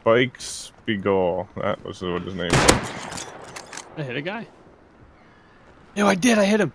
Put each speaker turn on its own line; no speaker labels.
Spikes Spiegel. That was what his name was.
I hit a guy. No, I did. I hit him.